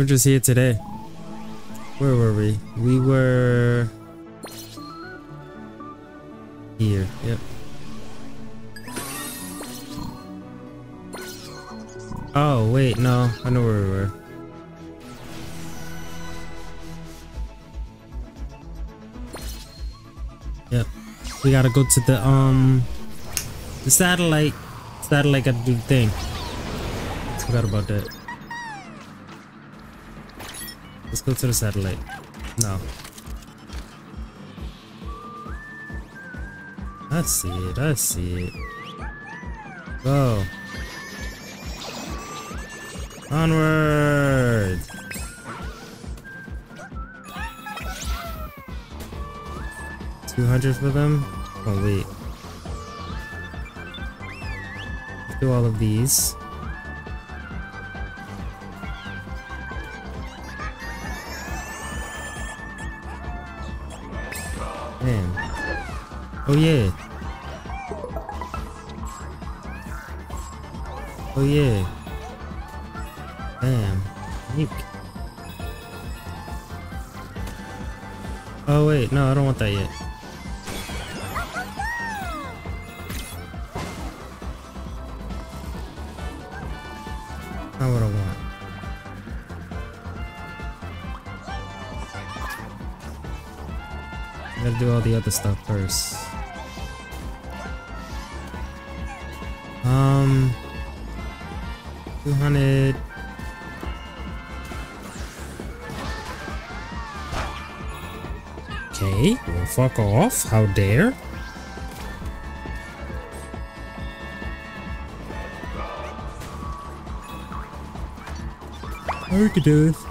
We're just here today. Where were we? We were here. Yep. Oh, wait, no. I know where we were. Yep. We gotta go to the, um, the satellite. Satellite gotta do the thing. Forgot about that. Let's go to the satellite. No. I see it, I see it. Go. Onward! Two hundred for them? Oh wait. Let's do all of these. Oh yeah. Oh yeah. Bam. Yeek. Oh wait, no, I don't want that yet. Not what I want. Gotta do all the other stuff first. Um, 200. Okay, well, fuck off. How dare? We could do this.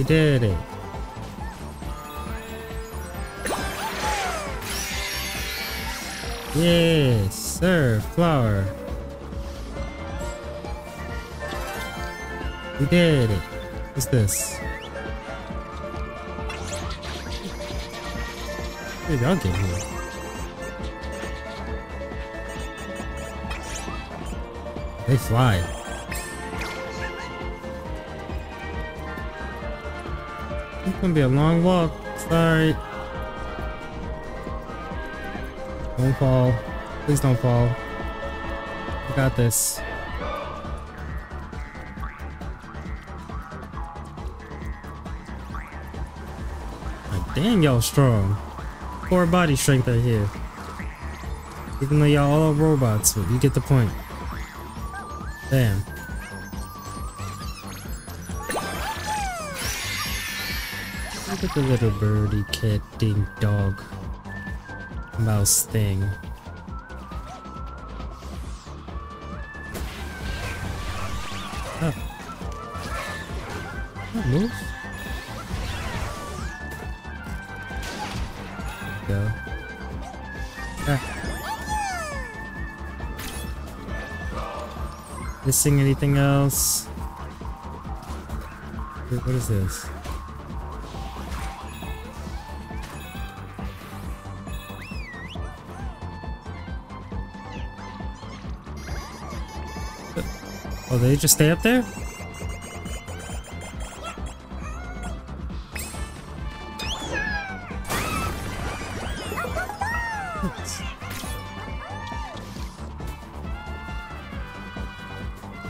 We did it. Yes, sir, flower. We did it. What's this? Maybe I'll get here. They fly. Gonna be a long walk. Sorry. Don't fall. Please don't fall. I got this. Dang, y'all strong. Core body strength right here. Even though y'all all are robots, but you get the point. Damn. Look at the little birdie, cat, ding, dog, mouse thing. Oh. Move. Go. Ah. Missing anything else? What is this? Oh, they just stay up there?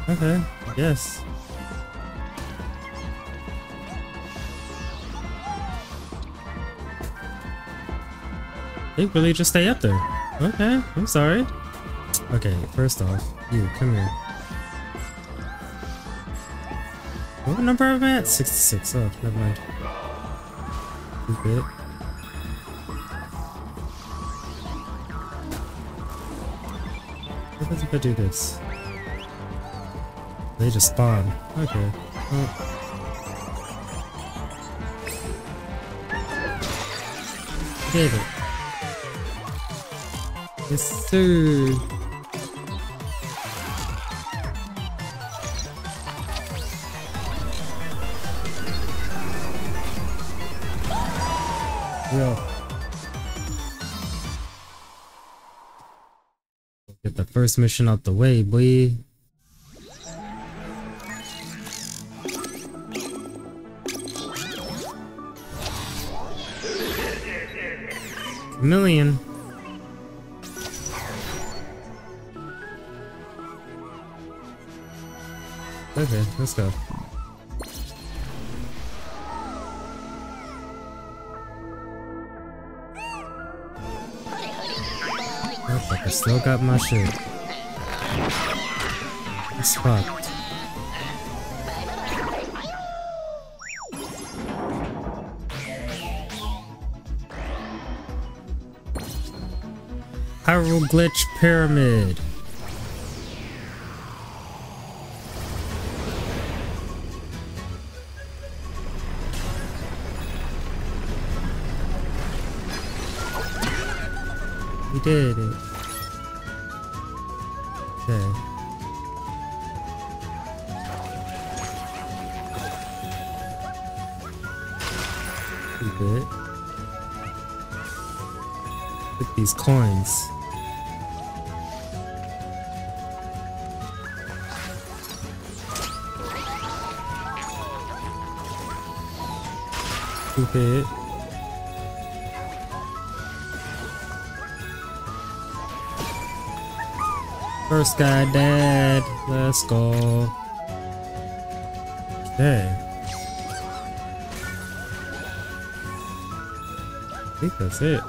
Okay, guess. They really just stay up there. Okay, I'm sorry. Okay, first off, you, come here. What number am I at? 66. Oh, never mind. What happens if I do this? They just spawn. Okay. Well. Did it. Yes, sir. Yo. Get the first mission out the way, boy. Million. Okay, let's go. Still got my shit. It's fucked. Hieroglyph Pyramid. We did it. First guy dead. Let's go. Okay. I think that's it.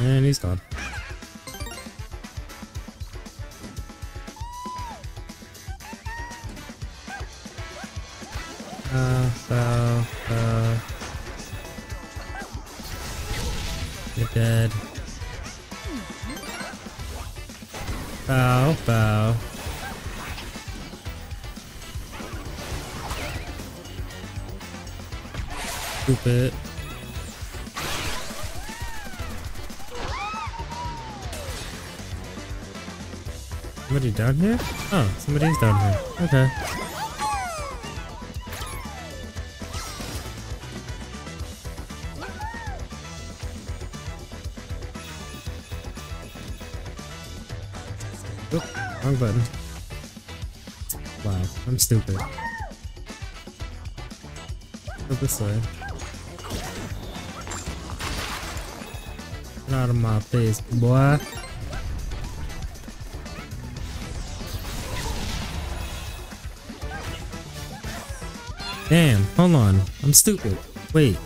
And he's gone. Dead. Bow, bow. Stupid. Somebody down here? Oh, somebody's down here. Okay. Oh, wrong button. Wow, I'm stupid. Go this way. Get out of my face, boy. Damn, hold on. I'm stupid. Wait.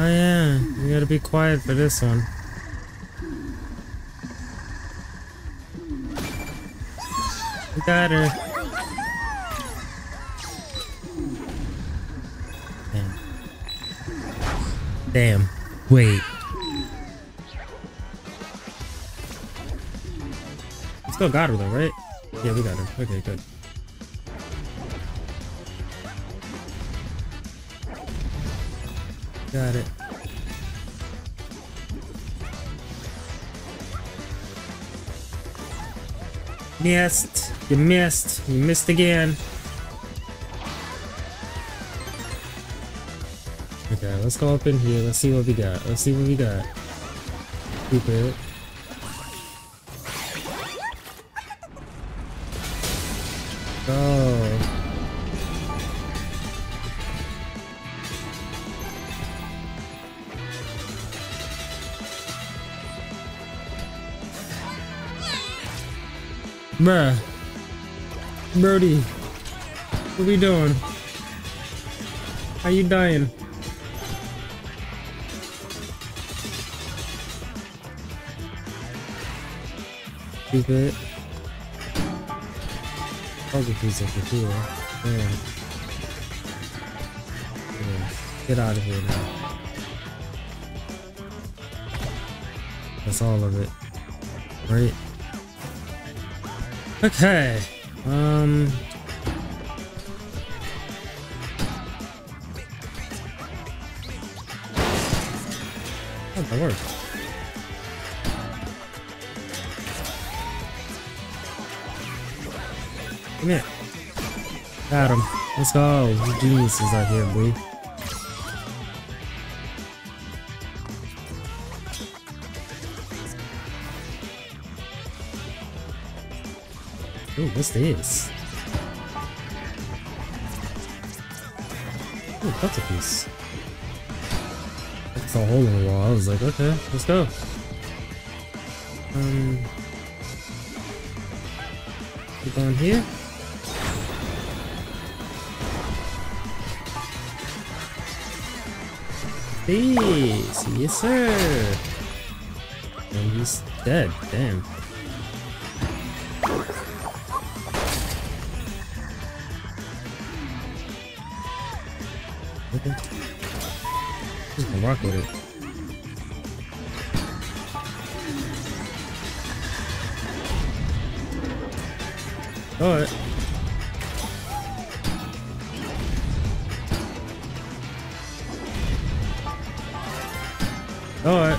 Oh yeah, you gotta be quiet for this one. We got her. Damn. Damn. Wait. Still got her though, right? Yeah, we got her. Okay, good. Got it. Missed. You missed. You missed again. Okay, let's go up in here. Let's see what we got. Let's see what we got. Stupid. Bruh. Brody. What are we doing? Are you dying? Stupid. I'll piece of the here. Yeah. Yeah. Get out of here now. That's all of it. Right? Okay. Um. Oh, that worked. Come here. Got him. Let's go. Geniuses out here, boy. Ooh, what's this? Ooh, that's a piece. It's a hole in the wall. I was like, okay, let's go. Um, we here? Please, yes sir. And he's dead. Damn. Okay. Just gonna rock with it. Alright. Alright.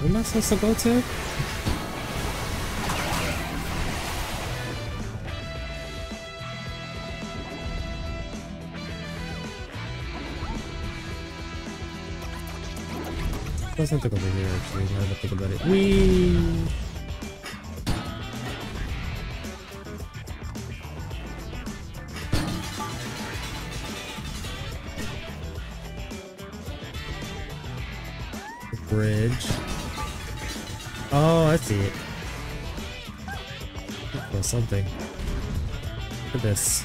Where am I supposed to go to? There's something over here actually, now that I think about it. Bridge. Oh, I see it. Or something. Look at this.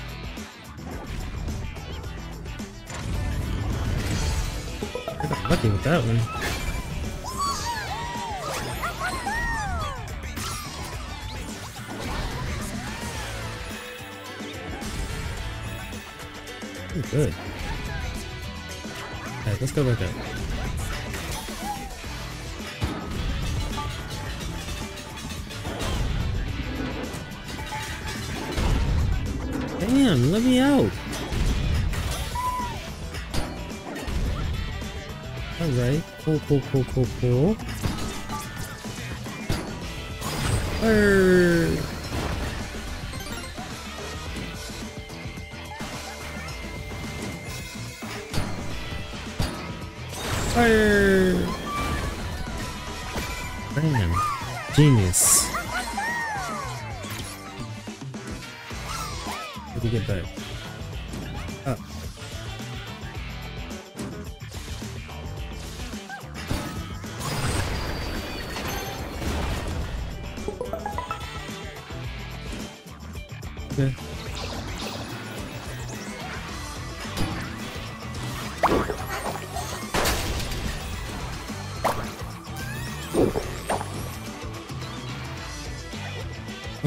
Lucky with that one. Alright, let's go back up. Damn, let me out. Alright, cool, cool, cool, cool, cool. Err. Fire!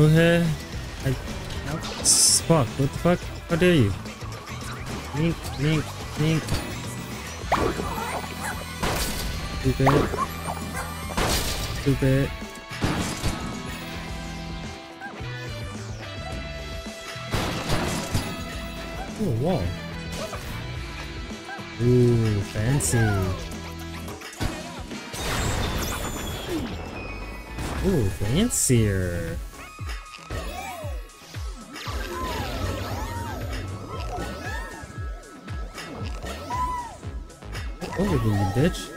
Okay. I. Fuck, what the fuck? How dare you? Mink, mink, mink. Stupid. Stupid. Ooh, a wall. Ooh, fancy. Ooh, fancier. Here, you bitch.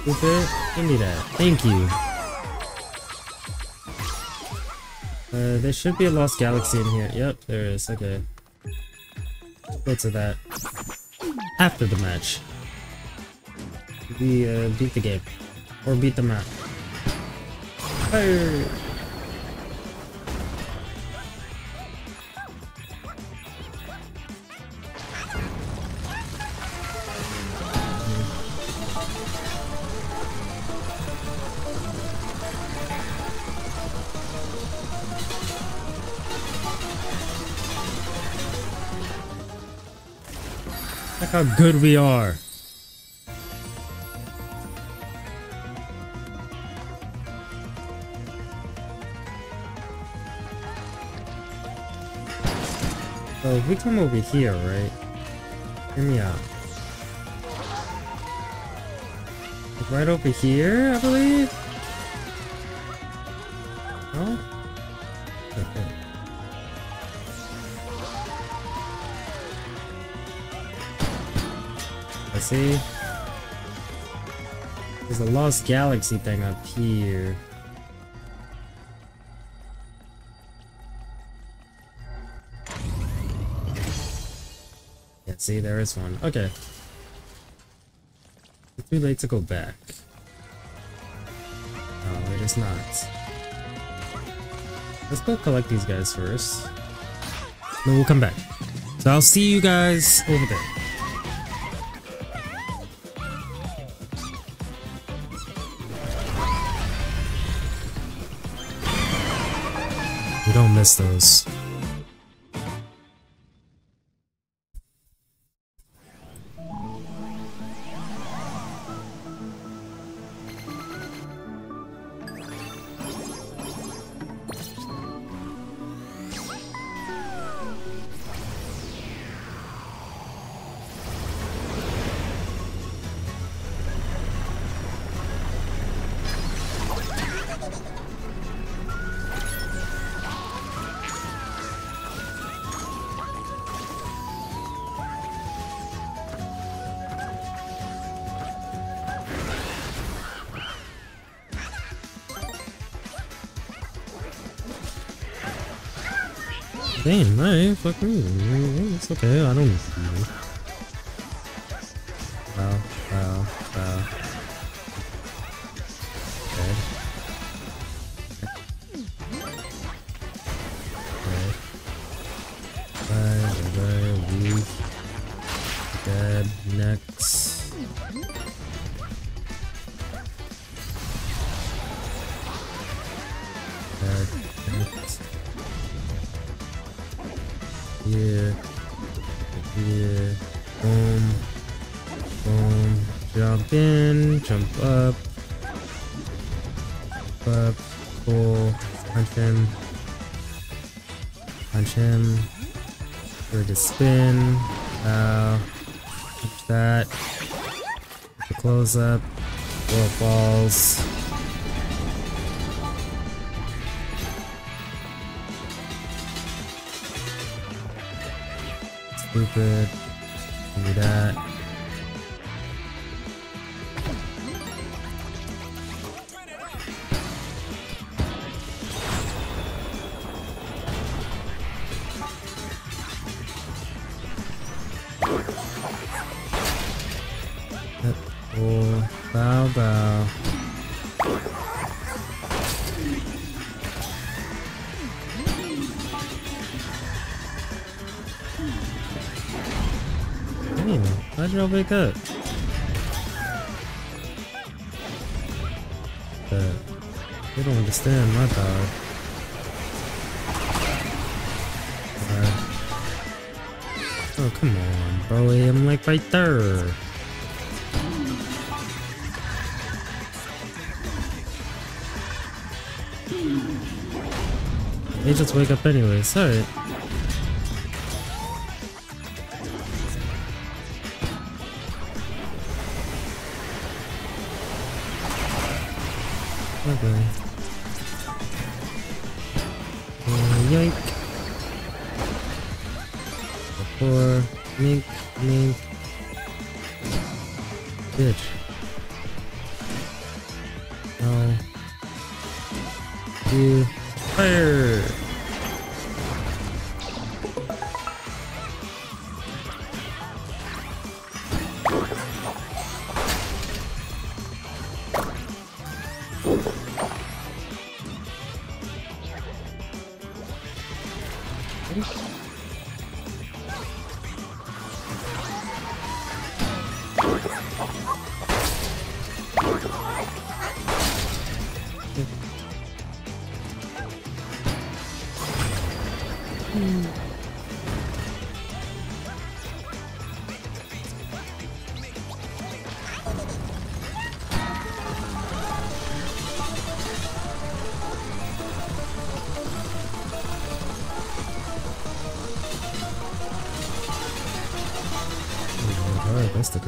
Stupid. Give me that. Thank you. Uh, there should be a Lost Galaxy in here. Yep, there is. Okay. Go to that. After the match. We uh, beat the game. Or beat the map. Fire! How good we are. So if we come over here, right? Hear me out. Like right over here, I believe? A Lost Galaxy thing up here. Yeah, see, there is one. Okay. It's too late to go back. No, it is not. Let's go collect these guys first. Then we'll come back. So I'll see you guys over there. We don't miss those. Damn, alright, fuck me. It's okay, I don't need to wow, The. Uh, that. Close up. Blow up balls. Stupid. Do that. Wake up? But they don't understand my. Alright. Oh, come on, bro. I'm like right there. They just wake up anyway. Alright. Okay.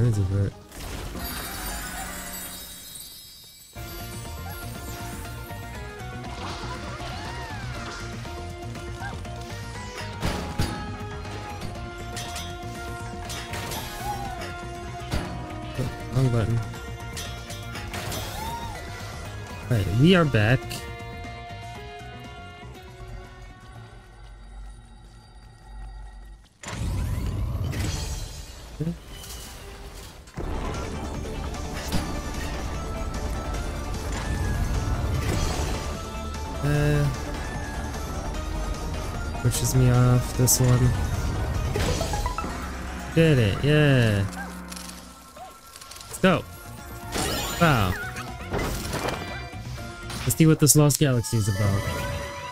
Crazy. Oh, wrong button. Right, we are back. Pushes me off this one. Did it, yeah. Let's go. Wow. Let's see what this Lost Galaxy is about.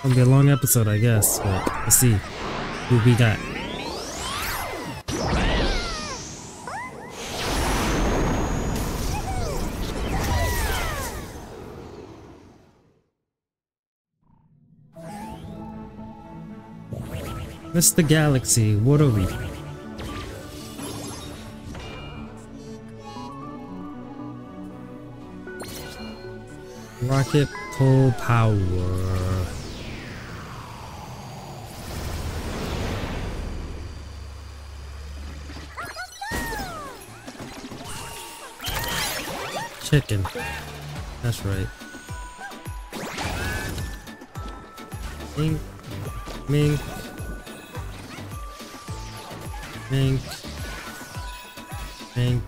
Gonna be a long episode, I guess, but let's see who we got. Mr. Galaxy, what are we? Rocket pull power. Chicken. That's right. Mink. Mink. Mink. One.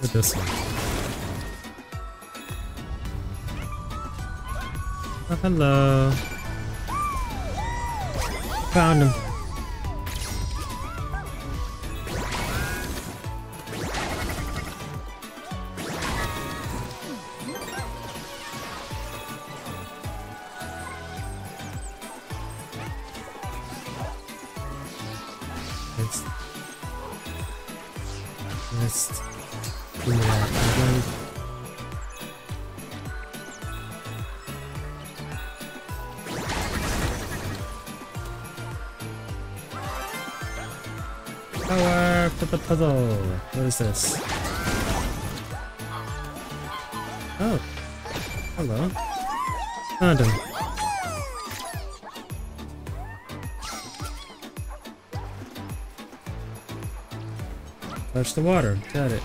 With this one. Oh, hello. Found him. This? Oh, hello. Found him. Touch the water. Got it.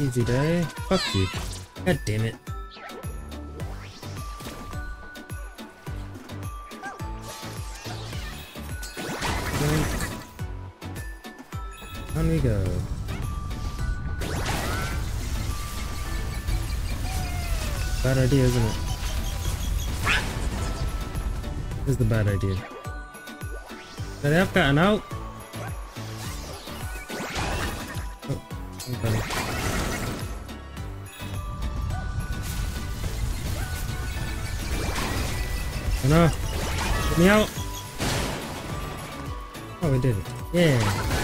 Easy day. Fuck you. God damn it. Go. Bad idea, isn't it? is the bad idea. Could I have gotten out? Oh, okay. Oh no! Get me out! Oh, we did it. Yeah!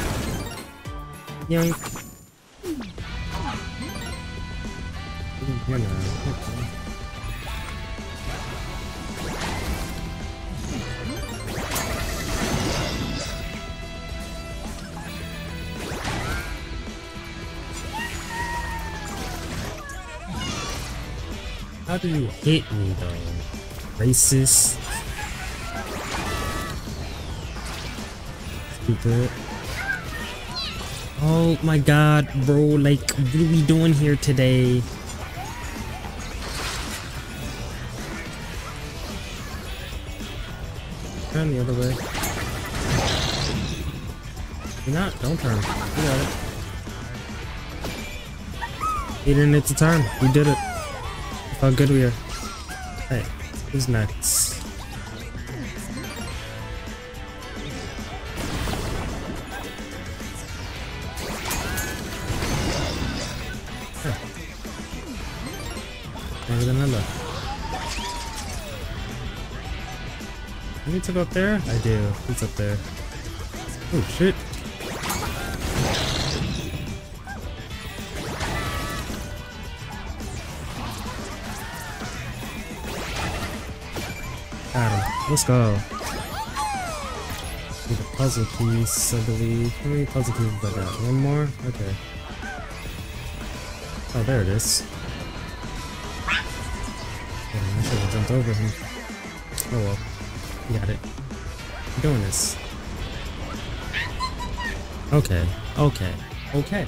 How do you hit me though? Racist. Stupid. Oh my god, bro, like, what are we doing here today? Turn the other way. You're not, don't turn. You got it. You didn't need to turn. We did it. How good we are. Hey, who's next? To go up there? I do. He's up there. Oh shit. Got him. Let's go. Need a puzzle piece, I believe. How many puzzle pieces I got? One more? Okay. Oh, there it is. Damn, I should have jumped over him. Oh well. Got it. I'm doing this. Okay. Okay. Okay.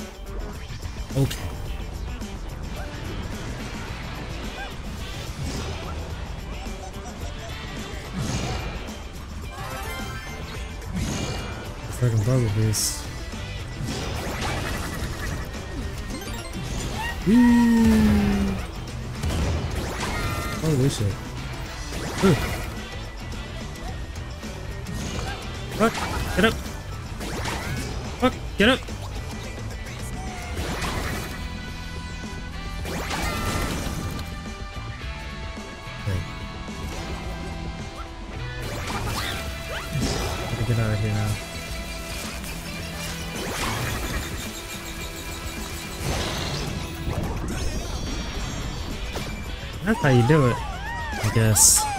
Okay. Freaking bubble beast. Whee! Holy shit. Ooh. Get up! Get up! Get out of here now. That's how you do it, I guess.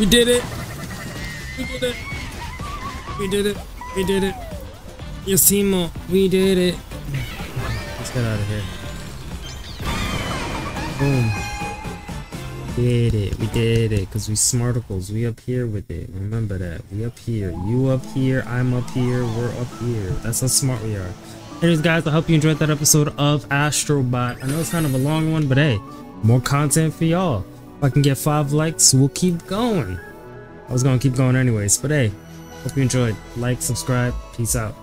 We did it! We did it! We did it! We did it! Yasimo, we did it! Let's get out of here. Boom. Did it. We did it. Because we smarticles. We up here with it. Remember that. We up here. You up here. I'm up here. We're up here. That's how smart we are. Anyways, guys, I hope you enjoyed that episode of Astrobot. I know it's kind of a long one, but hey, more content for y'all. If I can get five likes, we'll keep going. I was to keep going anyways, but hey, hope you enjoyed. Like, subscribe. Peace out.